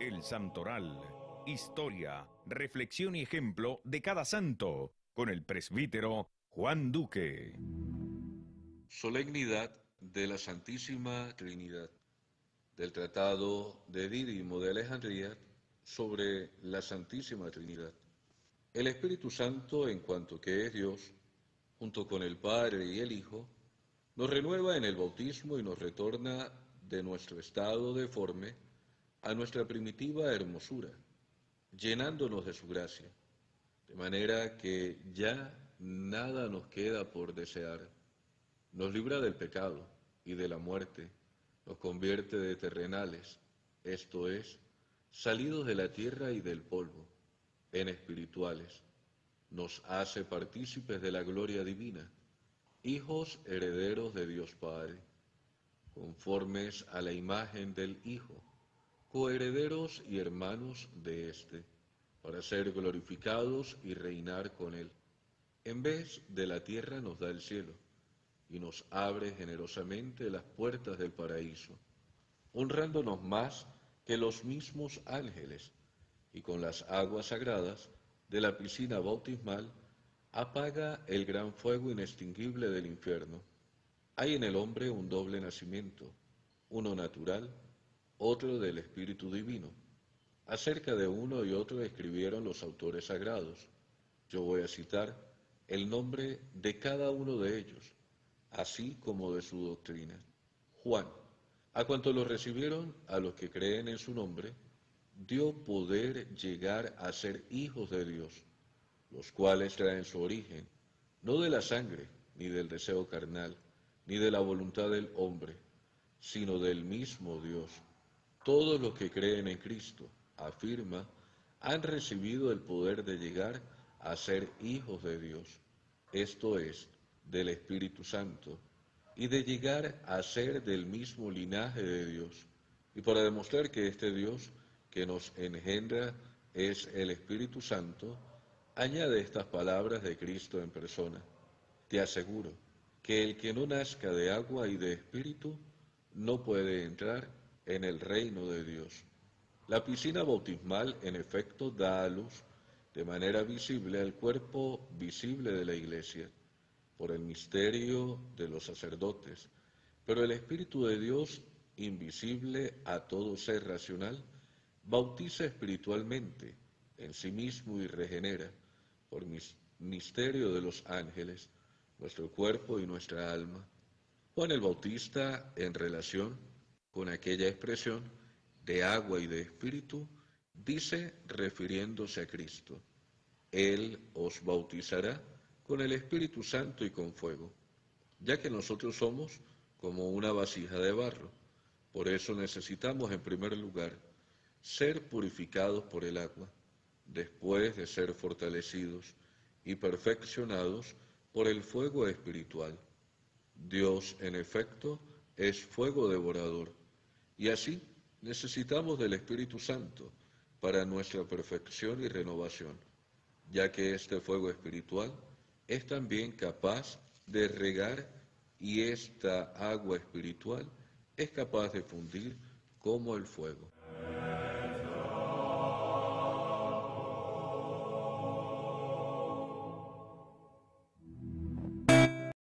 El Santoral. Historia, reflexión y ejemplo de cada santo. Con el presbítero Juan Duque. Solemnidad de la Santísima Trinidad. Del Tratado de Dídimo de Alejandría sobre la Santísima Trinidad. El Espíritu Santo, en cuanto que es Dios, junto con el Padre y el Hijo, nos renueva en el bautismo y nos retorna de nuestro estado deforme a nuestra primitiva hermosura, llenándonos de su gracia, de manera que ya nada nos queda por desear. Nos libra del pecado y de la muerte, nos convierte de terrenales, esto es, salidos de la tierra y del polvo, en espirituales, nos hace partícipes de la gloria divina, hijos herederos de Dios Padre, conformes a la imagen del Hijo, coherederos y hermanos de éste, para ser glorificados y reinar con él. En vez de la tierra nos da el cielo, y nos abre generosamente las puertas del paraíso, honrándonos más que los mismos ángeles, y con las aguas sagradas de la piscina bautismal apaga el gran fuego inextinguible del infierno. Hay en el hombre un doble nacimiento, uno natural, otro del Espíritu Divino. Acerca de uno y otro escribieron los autores sagrados. Yo voy a citar el nombre de cada uno de ellos, así como de su doctrina. Juan, a cuanto lo recibieron, a los que creen en su nombre, dio poder llegar a ser hijos de Dios, los cuales traen su origen, no de la sangre, ni del deseo carnal, ni de la voluntad del hombre, sino del mismo Dios. Todos los que creen en Cristo, afirma, han recibido el poder de llegar a ser hijos de Dios, esto es, del Espíritu Santo, y de llegar a ser del mismo linaje de Dios. Y para demostrar que este Dios que nos engendra es el Espíritu Santo, añade estas palabras de Cristo en persona. Te aseguro que el que no nazca de agua y de espíritu no puede entrar en el reino de Dios. La piscina bautismal, en efecto, da a luz de manera visible al cuerpo visible de la iglesia por el misterio de los sacerdotes, pero el Espíritu de Dios, invisible a todo ser racional, bautiza espiritualmente en sí mismo y regenera, por misterio de los ángeles, nuestro cuerpo y nuestra alma. Juan el Bautista, en relación con aquella expresión de agua y de espíritu, dice refiriéndose a Cristo, Él os bautizará con el Espíritu Santo y con fuego, ya que nosotros somos como una vasija de barro. Por eso necesitamos en primer lugar ser purificados por el agua, después de ser fortalecidos y perfeccionados por el fuego espiritual. Dios, en efecto, es fuego devorador, y así necesitamos del Espíritu Santo para nuestra perfección y renovación, ya que este fuego espiritual es también capaz de regar y esta agua espiritual es capaz de fundir como el fuego.